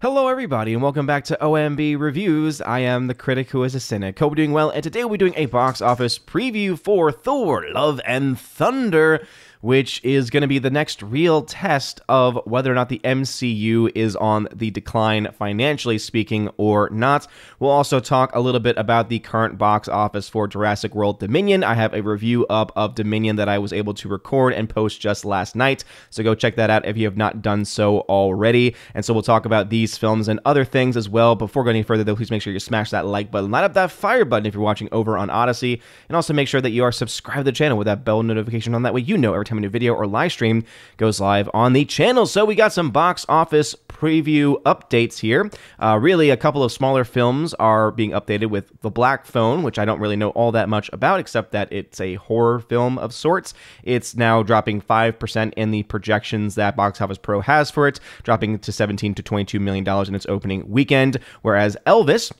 Hello, everybody, and welcome back to OMB Reviews. I am the critic who is a cynic. Hope you're doing well, and today we'll be doing a box office preview for Thor Love and Thunder which is going to be the next real test of whether or not the MCU is on the decline financially speaking or not. We'll also talk a little bit about the current box office for Jurassic World Dominion. I have a review up of Dominion that I was able to record and post just last night, so go check that out if you have not done so already. And so we'll talk about these films and other things as well. Before going any further, though, please make sure you smash that like button, light up that fire button if you're watching over on Odysee, and also make sure that you are subscribed to the channel with that bell notification on. That way, you know every time a new video or live stream goes live on the channel. So we got some box office preview updates here. Uh, really, a couple of smaller films are being updated with The Black Phone, which I don't really know all that much about, except that it's a horror film of sorts. It's now dropping 5% in the projections that Box Office Pro has for it, dropping to 17 to 22 million dollars in its opening weekend, whereas Elvis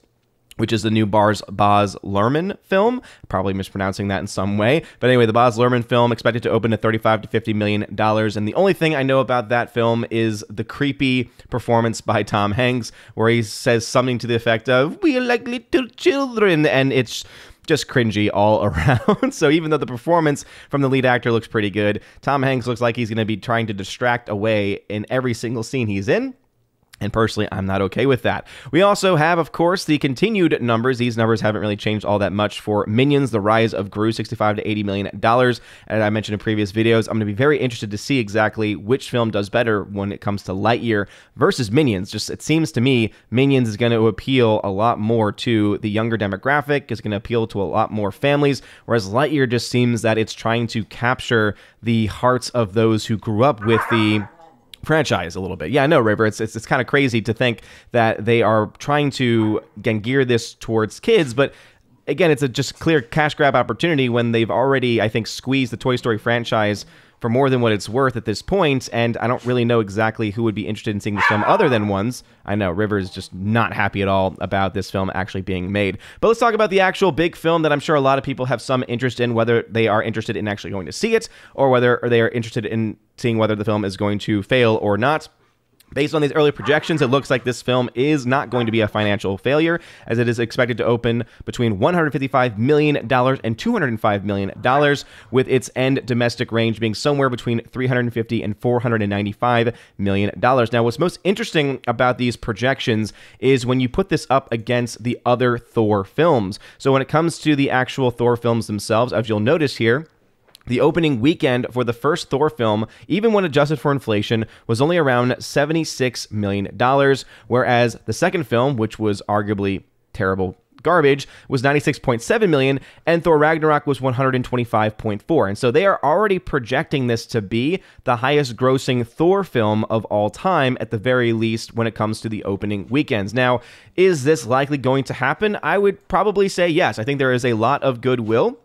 which is the new Bars Baz Luhrmann film. Probably mispronouncing that in some way. But anyway, the Baz Luhrmann film expected to open at 35 to 50 million dollars. And the only thing I know about that film is the creepy performance by Tom Hanks, where he says something to the effect of, We are like little children. And it's just cringy all around. so even though the performance from the lead actor looks pretty good, Tom Hanks looks like he's going to be trying to distract away in every single scene he's in. And personally, I'm not okay with that. We also have, of course, the continued numbers. These numbers haven't really changed all that much for Minions, The Rise of Gru, 65 to 80 million dollars. As I mentioned in previous videos, I'm going to be very interested to see exactly which film does better when it comes to Lightyear versus Minions. Just it seems to me Minions is going to appeal a lot more to the younger demographic, is going to appeal to a lot more families, whereas Lightyear just seems that it's trying to capture the hearts of those who grew up with the franchise a little bit. Yeah, I know, River. It's it's, it's kind of crazy to think that they are trying to again gear this towards kids, but again, it's a just clear cash grab opportunity when they've already, I think, squeezed the Toy Story franchise for more than what it's worth at this point, and I don't really know exactly who would be interested in seeing this film other than ones. I know River is just not happy at all about this film actually being made. But let's talk about the actual big film that I'm sure a lot of people have some interest in, whether they are interested in actually going to see it or whether they are interested in seeing whether the film is going to fail or not. Based on these early projections, it looks like this film is not going to be a financial failure, as it is expected to open between $155 million and $205 million, with its end domestic range being somewhere between 350 and $495 million. Now, what's most interesting about these projections is when you put this up against the other Thor films. So, when it comes to the actual Thor films themselves, as you'll notice here, the opening weekend for the first Thor film, even when adjusted for inflation, was only around $76 million, whereas the second film, which was arguably terrible garbage was 96.7 million and Thor Ragnarok was 125.4 and so they are already projecting this to be the highest grossing Thor film of all time at the very least when it comes to the opening weekends. Now, is this likely going to happen? I would probably say yes. I think there is a lot of goodwill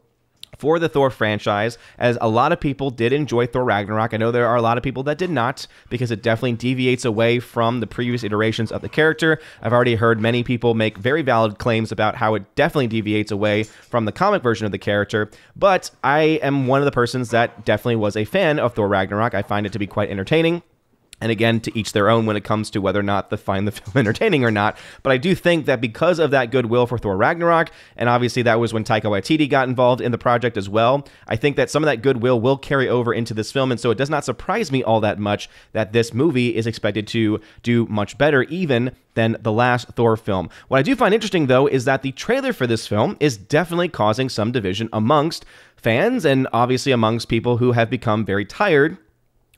for the Thor franchise, as a lot of people did enjoy Thor Ragnarok. I know there are a lot of people that did not, because it definitely deviates away from the previous iterations of the character. I've already heard many people make very valid claims about how it definitely deviates away from the comic version of the character, but I am one of the persons that definitely was a fan of Thor Ragnarok. I find it to be quite entertaining. And again, to each their own when it comes to whether or not they find the film entertaining or not. But I do think that because of that goodwill for Thor Ragnarok, and obviously that was when Taika Waititi got involved in the project as well, I think that some of that goodwill will carry over into this film. And so it does not surprise me all that much that this movie is expected to do much better, even than the last Thor film. What I do find interesting, though, is that the trailer for this film is definitely causing some division amongst fans and obviously amongst people who have become very tired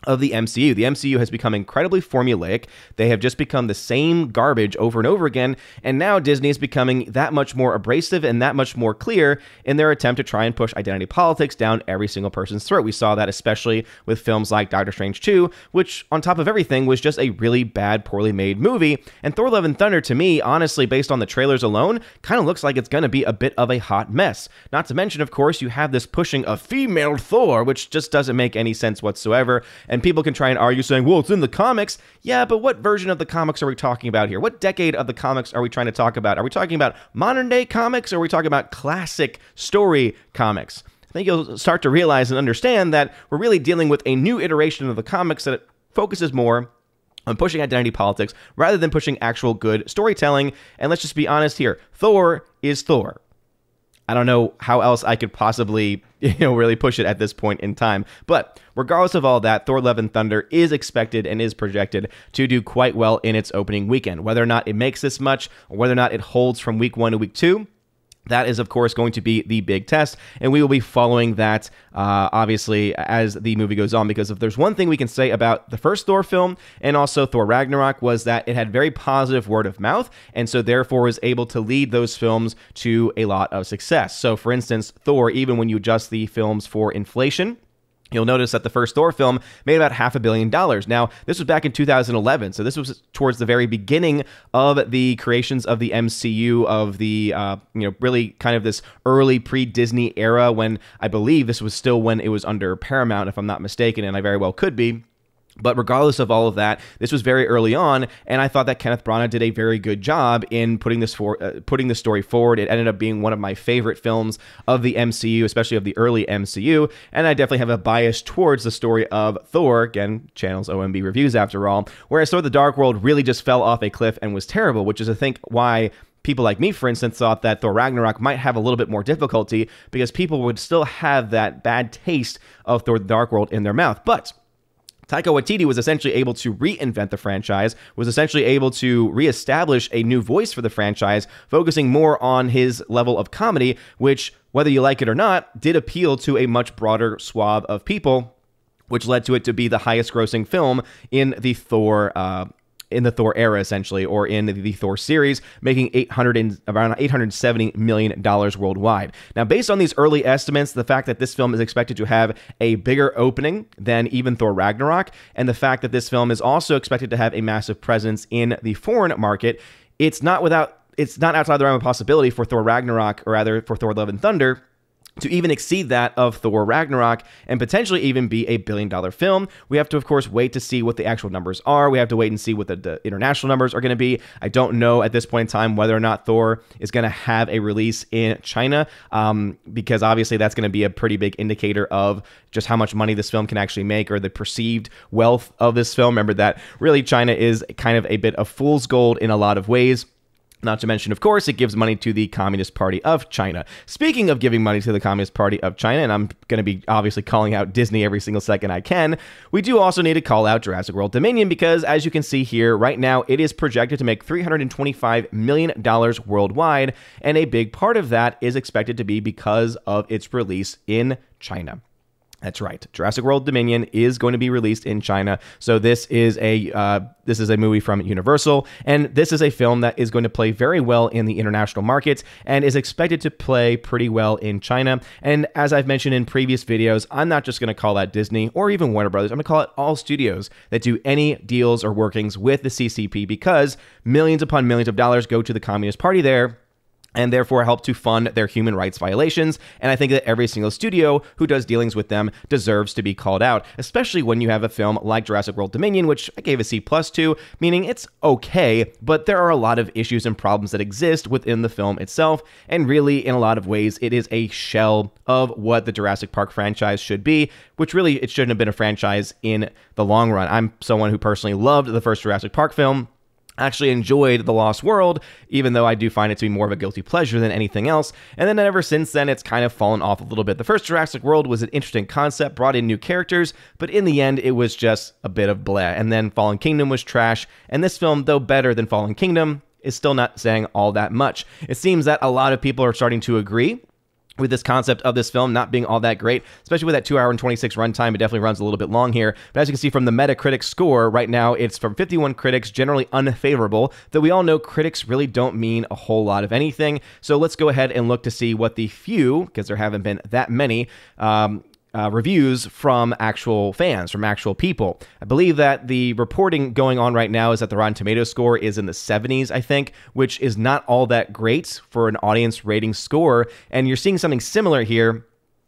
of the MCU. The MCU has become incredibly formulaic. They have just become the same garbage over and over again, and now Disney is becoming that much more abrasive and that much more clear in their attempt to try and push identity politics down every single person's throat. We saw that especially with films like Doctor Strange 2, which on top of everything was just a really bad, poorly made movie. And Thor Love and Thunder to me, honestly, based on the trailers alone, kind of looks like it's going to be a bit of a hot mess. Not to mention, of course, you have this pushing of female Thor, which just doesn't make any sense whatsoever. And people can try and argue saying, well, it's in the comics. Yeah, but what version of the comics are we talking about here? What decade of the comics are we trying to talk about? Are we talking about modern day comics or are we talking about classic story comics? I think you'll start to realize and understand that we're really dealing with a new iteration of the comics that focuses more on pushing identity politics rather than pushing actual good storytelling. And let's just be honest here Thor is Thor. I don't know how else I could possibly, you know, really push it at this point in time. But regardless of all that, Thor Love and Thunder is expected and is projected to do quite well in its opening weekend. Whether or not it makes this much, or whether or not it holds from week one to week two, that is, of course, going to be the big test, and we will be following that, uh, obviously, as the movie goes on. Because if there's one thing we can say about the first Thor film and also Thor Ragnarok, was that it had very positive word of mouth, and so therefore was able to lead those films to a lot of success. So, for instance, Thor, even when you adjust the films for inflation, You'll notice that the first Thor film made about half a billion dollars. Now, this was back in 2011, so this was towards the very beginning of the creations of the MCU, of the uh, you know really kind of this early pre-Disney era when I believe this was still when it was under Paramount, if I'm not mistaken, and I very well could be. But regardless of all of that, this was very early on, and I thought that Kenneth Branagh did a very good job in putting this for uh, putting the story forward. It ended up being one of my favorite films of the MCU, especially of the early MCU, and I definitely have a bias towards the story of Thor. Again, channels OMB reviews after all. Whereas Thor: The Dark World really just fell off a cliff and was terrible, which is I think why people like me, for instance, thought that Thor Ragnarok might have a little bit more difficulty because people would still have that bad taste of Thor: The Dark World in their mouth, but Taika Waititi was essentially able to reinvent the franchise, was essentially able to reestablish a new voice for the franchise, focusing more on his level of comedy, which, whether you like it or not, did appeal to a much broader swath of people, which led to it to be the highest grossing film in the Thor uh, in the Thor era, essentially, or in the Thor series, making 800 and, around 870 million dollars worldwide. Now, based on these early estimates, the fact that this film is expected to have a bigger opening than even Thor Ragnarok, and the fact that this film is also expected to have a massive presence in the foreign market, it's not without it's not outside the realm of possibility for Thor Ragnarok, or rather for Thor Love and Thunder, to even exceed that of Thor Ragnarok and potentially even be a billion dollar film. We have to, of course, wait to see what the actual numbers are. We have to wait and see what the, the international numbers are going to be. I don't know at this point in time whether or not Thor is going to have a release in China, um, because obviously that's going to be a pretty big indicator of just how much money this film can actually make or the perceived wealth of this film. Remember that really China is kind of a bit of fool's gold in a lot of ways. Not to mention, of course, it gives money to the Communist Party of China. Speaking of giving money to the Communist Party of China, and I'm going to be obviously calling out Disney every single second I can, we do also need to call out Jurassic World Dominion because, as you can see here, right now it is projected to make $325 million worldwide, and a big part of that is expected to be because of its release in China. That's right. Jurassic World Dominion is going to be released in China. So this is a uh, this is a movie from Universal, and this is a film that is going to play very well in the international markets and is expected to play pretty well in China. And as I've mentioned in previous videos, I'm not just going to call that Disney or even Warner Brothers. I'm going to call it all studios that do any deals or workings with the CCP because millions upon millions of dollars go to the Communist Party there and therefore help to fund their human rights violations. And I think that every single studio who does dealings with them deserves to be called out, especially when you have a film like Jurassic World Dominion, which I gave a C plus to, meaning it's okay, but there are a lot of issues and problems that exist within the film itself. And really, in a lot of ways, it is a shell of what the Jurassic Park franchise should be, which really it shouldn't have been a franchise in the long run. I'm someone who personally loved the first Jurassic Park film actually enjoyed The Lost World, even though I do find it to be more of a guilty pleasure than anything else. And then ever since then, it's kind of fallen off a little bit. The first Jurassic World was an interesting concept, brought in new characters, but in the end, it was just a bit of blah. And then Fallen Kingdom was trash. And this film, though better than Fallen Kingdom, is still not saying all that much. It seems that a lot of people are starting to agree with this concept of this film not being all that great, especially with that 2 hour and 26 runtime. It definitely runs a little bit long here. But as you can see from the Metacritic score, right now it's from 51 critics, generally unfavorable, though we all know critics really don't mean a whole lot of anything. So let's go ahead and look to see what the few, because there haven't been that many, um, uh, reviews from actual fans, from actual people. I believe that the reporting going on right now is that the Rotten Tomato score is in the 70s, I think, which is not all that great for an audience rating score. And you're seeing something similar here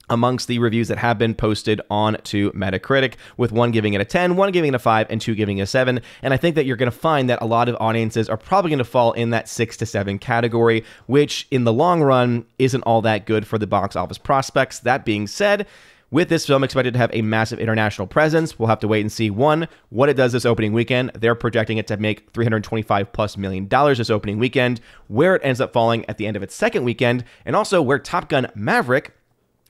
amongst the reviews that have been posted on to Metacritic, with one giving it a 10, one giving it a 5, and two giving it a 7. And I think that you're going to find that a lot of audiences are probably going to fall in that 6 to 7 category, which in the long run isn't all that good for the box office prospects. That being said, With this film expected to have a massive international presence, we'll have to wait and see one, what it does this opening weekend. They're projecting it to make 325 plus million dollars this opening weekend, where it ends up falling at the end of its second weekend, and also where Top Gun Maverick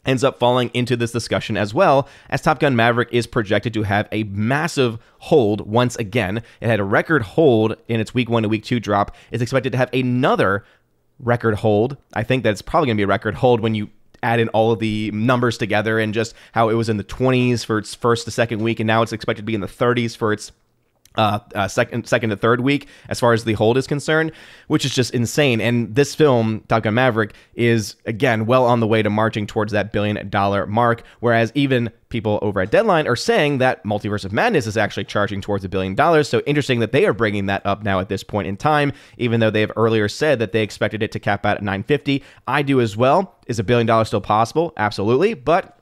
ends up falling into this discussion as well, as Top Gun Maverick is projected to have a massive hold once again. It had a record hold in its week one to week two drop. It's expected to have another record hold. I think that it's probably going to be a record hold when you add in all of the numbers together and just how it was in the 20s for its first to second week, and now it's expected to be in the 30s for its uh, uh, second, second to third week as far as the hold is concerned, which is just insane. And this film, Top Gun Maverick, is again well on the way to marching towards that billion dollar mark. Whereas even people over at Deadline are saying that Multiverse of Madness is actually charging towards a billion dollars. So interesting that they are bringing that up now at this point in time, even though they have earlier said that they expected it to cap out at 950. I do as well. Is a billion dollars still possible? Absolutely, but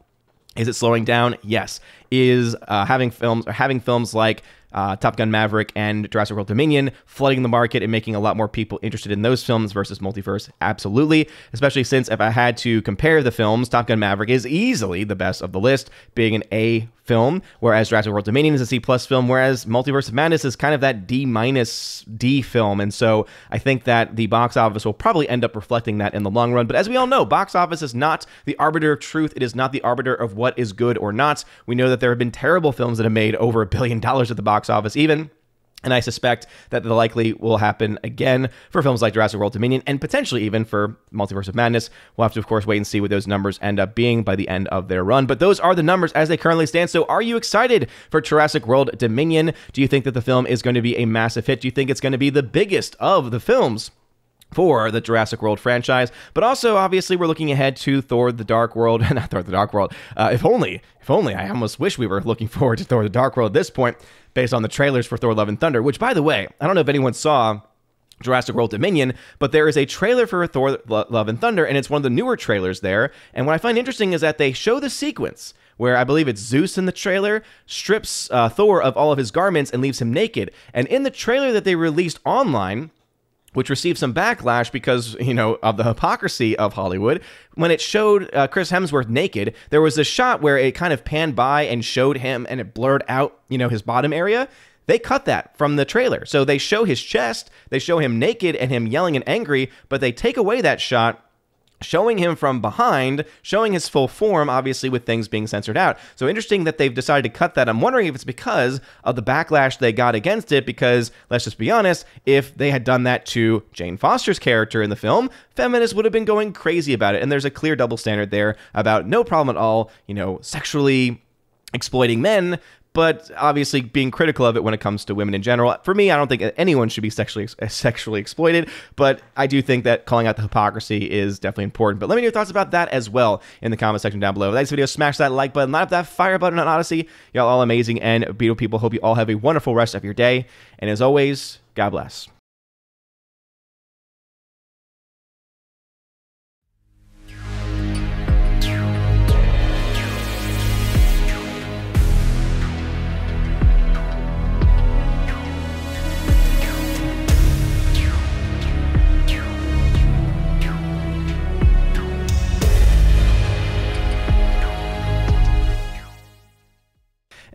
is it slowing down? Yes. Is uh, having films or having films like uh, Top Gun Maverick and Jurassic World Dominion flooding the market and making a lot more people interested in those films versus Multiverse? Absolutely. Especially since if I had to compare the films, Top Gun Maverick is easily the best of the list, being an A film, whereas Jurassic World Dominion is a C plus film, whereas Multiverse of Madness is kind of that D minus D film. And so I think that the box office will probably end up reflecting that in the long run. But as we all know, box office is not the arbiter of truth. It is not the arbiter of what is good or not. We know that there have been terrible films that have made over a billion dollars at the box office, even and I suspect that the likely will happen again for films like Jurassic World Dominion and potentially even for Multiverse of Madness. We'll have to, of course, wait and see what those numbers end up being by the end of their run. But those are the numbers as they currently stand. So are you excited for Jurassic World Dominion? Do you think that the film is going to be a massive hit? Do you think it's going to be the biggest of the films? For the Jurassic World franchise. But also, obviously, we're looking ahead to Thor: The Dark World. And not Thor: The Dark World. Uh, if only, if only. I almost wish we were looking forward to Thor: The Dark World at this point based on the trailers for Thor Love and Thunder, which, by the way, I don't know if anyone saw Jurassic World Dominion, but there is a trailer for Thor Love and Thunder, and it's one of the newer trailers there. And what I find interesting is that they show the sequence where I believe it's Zeus in the trailer strips uh, Thor of all of his garments and leaves him naked. And in the trailer that they released online, which received some backlash because you know of the hypocrisy of Hollywood. When it showed uh, Chris Hemsworth naked, there was a shot where it kind of panned by and showed him, and it blurred out you know his bottom area. They cut that from the trailer, so they show his chest, they show him naked and him yelling and angry, but they take away that shot showing him from behind, showing his full form, obviously with things being censored out. So interesting that they've decided to cut that. I'm wondering if it's because of the backlash they got against it, because let's just be honest, if they had done that to Jane Foster's character in the film, feminists would have been going crazy about it. And there's a clear double standard there about no problem at all, you know, sexually exploiting men, but obviously being critical of it when it comes to women in general. For me, I don't think anyone should be sexually sexually exploited, but I do think that calling out the hypocrisy is definitely important. But let me know your thoughts about that as well in the comment section down below. If this video, smash that like button, light up that fire button on Odysee. Y'all all amazing and beautiful people. Hope you all have a wonderful rest of your day. And as always, God bless.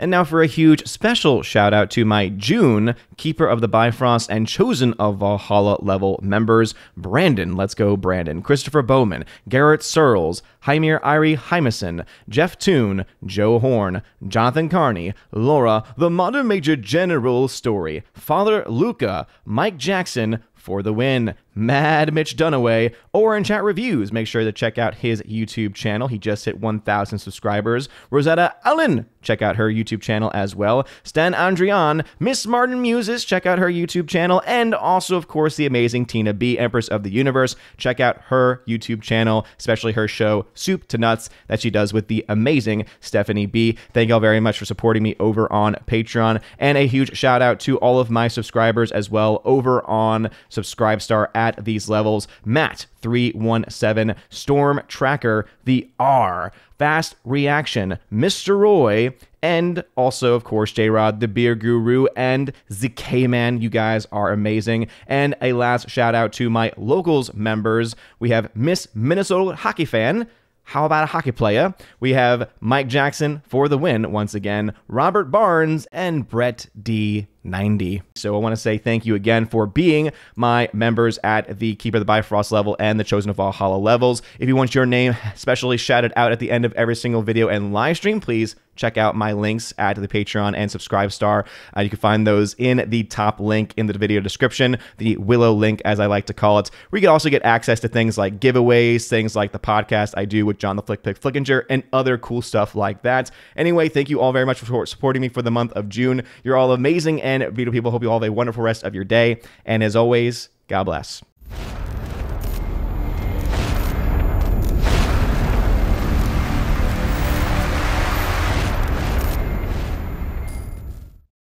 And now for a huge special shout out to my June Keeper of the Bifrost and Chosen of Valhalla level members Brandon, let's go Brandon, Christopher Bowman, Garrett Searles, Hymir Irie Hymason, Jeff Toon, Joe Horn, Jonathan Carney, Laura, The Modern Major General Story, Father Luca, Mike Jackson, for the win. Mad Mitch Dunaway, or in chat reviews. Make sure to check out his YouTube channel. He just hit 1,000 subscribers. Rosetta Allen, check out her YouTube channel as well. Stan Andrian, Miss Martin Muses, check out her YouTube channel. And also, of course, the amazing Tina B, Empress of the Universe. Check out her YouTube channel, especially her show Soup to Nuts that she does with the amazing Stephanie B. Thank y'all very much for supporting me over on Patreon. And a huge shout out to all of my subscribers as well over on Subscribestar at these levels. Matt 317, Storm Tracker, the R, Fast Reaction, Mr. Roy, and also, of course, J Rod, the Beer Guru, and ZK Man. You guys are amazing. And a last shout out to my locals members. We have Miss Minnesota Hockey Fan. how about a hockey player? We have Mike Jackson for the win once again, Robert Barnes, and Brett D. 90. So I want to say thank you again for being my members at the Keeper of the Bifrost level and the Chosen of Valhalla levels. If you want your name specially shouted out at the end of every single video and live stream, please check out my links at the Patreon and Subscribe Star. Uh, you can find those in the top link in the video description, the Willow link, as I like to call it. Where you can also get access to things like giveaways, things like the podcast I do with John the Flick Pick Flickinger, and other cool stuff like that. Anyway, thank you all very much for supporting me for the month of June. You're all amazing and beautiful people. Hope you all have a wonderful rest of your day. And as always, God bless.